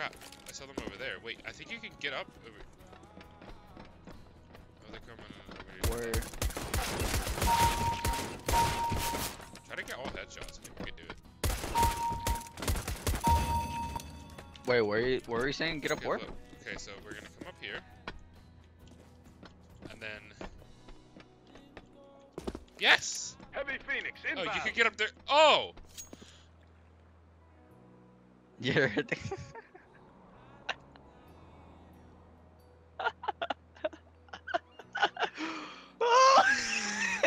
crap! I saw them over there. Wait, I think you can get up. Oh, over... Oh, they're coming over here. Where? Try to get all headshots. I think we can do it. Wait, where? You, where are you saying? Get up Okay, where? look. Okay, so we're gonna come up here, and then. Yes! Heavy Phoenix Oh, you can get up there. Oh! Yeah.